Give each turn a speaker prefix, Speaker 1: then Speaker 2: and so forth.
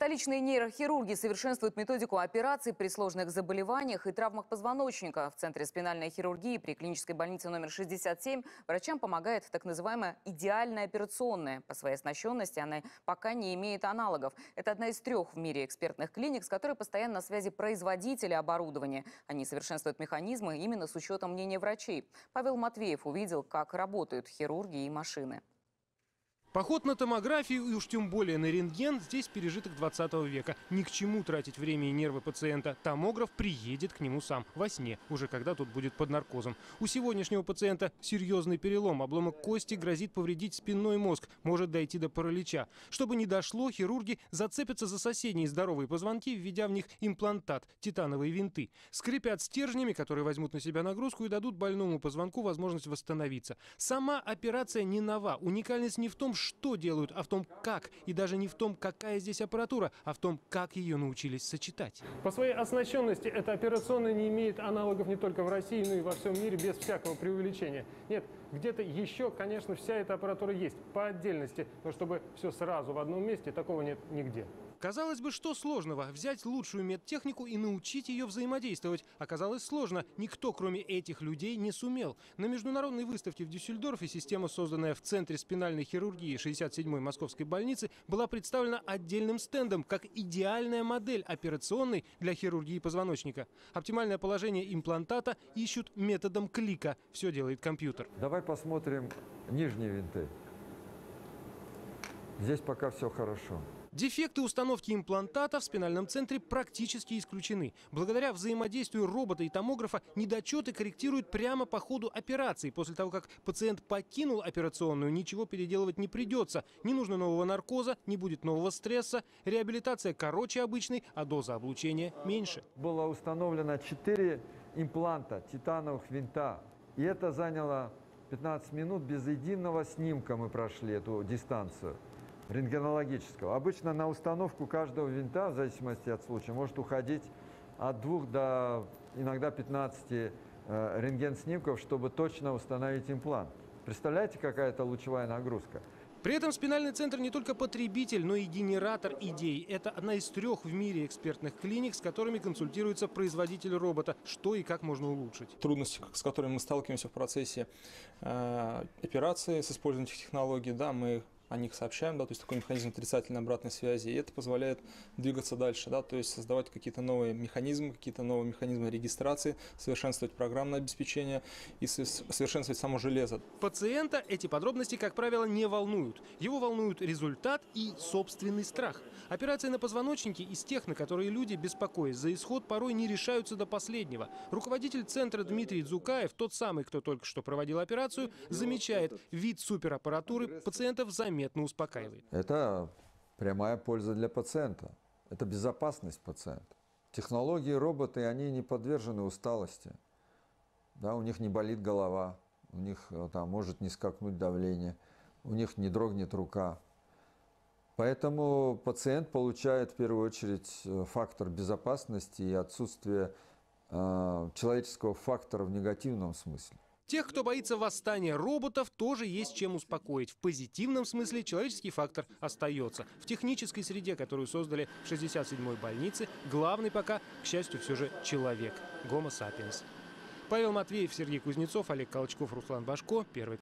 Speaker 1: Столичные нейрохирурги совершенствуют методику операций при сложных заболеваниях и травмах позвоночника. В Центре спинальной хирургии при клинической больнице номер 67 врачам помогает так называемая идеальная операционная. По своей оснащенности она пока не имеет аналогов. Это одна из трех в мире экспертных клиник, с которой постоянно на связи производители оборудования. Они совершенствуют механизмы именно с учетом мнения врачей. Павел Матвеев увидел, как работают хирурги и машины.
Speaker 2: Поход на томографию и уж тем более на рентген здесь пережиток 20 века. Ни к чему тратить время и нервы пациента. Томограф приедет к нему сам, во сне, уже когда тот будет под наркозом. У сегодняшнего пациента серьезный перелом. Обломок кости грозит повредить спинной мозг, может дойти до паралича. Чтобы не дошло, хирурги зацепятся за соседние здоровые позвонки, введя в них имплантат, титановые винты. Скрипят стержнями, которые возьмут на себя нагрузку и дадут больному позвонку возможность восстановиться. Сама операция не нова. Уникальность не в том, что делают, а в том, как. И даже не в том, какая здесь аппаратура, а в том, как ее научились сочетать. По своей оснащенности эта операционная не имеет аналогов не только в России, но и во всем мире без всякого преувеличения. Нет, где-то еще, конечно, вся эта аппаратура есть по отдельности, но чтобы все сразу в одном месте, такого нет нигде. Казалось бы, что сложного? Взять лучшую медтехнику и научить ее взаимодействовать. Оказалось сложно. Никто, кроме этих людей, не сумел. На международной выставке в Дюссельдорфе система, созданная в Центре спинальной хирургии 67-й Московской больницы, была представлена отдельным стендом, как идеальная модель операционной для хирургии позвоночника. Оптимальное положение имплантата ищут методом клика. Все делает компьютер.
Speaker 3: Давай посмотрим нижние винты. Здесь пока все хорошо.
Speaker 2: Дефекты установки имплантата в спинальном центре практически исключены. Благодаря взаимодействию робота и томографа недочеты корректируют прямо по ходу операции. После того, как пациент покинул операционную, ничего переделывать не придется. Не нужно нового наркоза, не будет нового стресса. Реабилитация короче обычной, а доза облучения меньше.
Speaker 3: Было установлено 4 импланта титановых винта. И это заняло 15 минут. Без единого снимка мы прошли эту дистанцию рентгенологического. Обычно на установку каждого винта, в зависимости от случая, может уходить от 2 до иногда 15 э, рентген-снимков, чтобы точно установить имплант. Представляете, какая это лучевая нагрузка?
Speaker 2: При этом спинальный центр не только потребитель, но и генератор идей. Это одна из трех в мире экспертных клиник, с которыми консультируется производитель робота, что и как можно улучшить.
Speaker 4: Трудности, с которыми мы сталкиваемся в процессе э, операции с использованием этих технологий, да, мы о них сообщаем, да, то есть такой механизм отрицательной обратной связи, и это позволяет двигаться дальше, да, то есть создавать какие-то новые механизмы, какие-то новые механизмы регистрации, совершенствовать программное обеспечение и совершенствовать само железо.
Speaker 2: Пациента эти подробности, как правило, не волнуют. Его волнуют результат и собственный страх. Операции на позвоночнике из тех, на которые люди, беспокоясь за исход, порой не решаются до последнего. Руководитель центра Дмитрий Дзукаев, тот самый, кто только что проводил операцию, замечает, вид супераппаратуры пациентов заметен заметно успокаивает.
Speaker 3: Это прямая польза для пациента. Это безопасность пациента. Технологии, роботы, они не подвержены усталости. Да, у них не болит голова, у них э, там, может не скакнуть давление, у них не дрогнет рука. Поэтому пациент получает в первую очередь э, фактор безопасности и отсутствие э, человеческого фактора в негативном смысле.
Speaker 2: Тех, кто боится восстания роботов, тоже есть чем успокоить. В позитивном смысле человеческий фактор остается. В технической среде, которую создали в 67-й больнице, главный пока, к счастью, все же человек. Гомо сапиенс. Павел Матвеев, Сергей Кузнецов, Олег Колчков, Руслан Башко. Первый